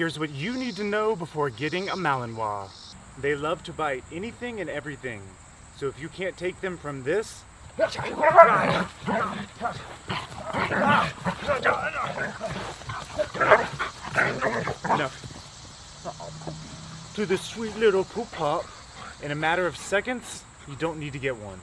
Here's what you need to know before getting a Malinois. They love to bite anything and everything. So if you can't take them from this, no, to the sweet little poop pop, in a matter of seconds, you don't need to get one.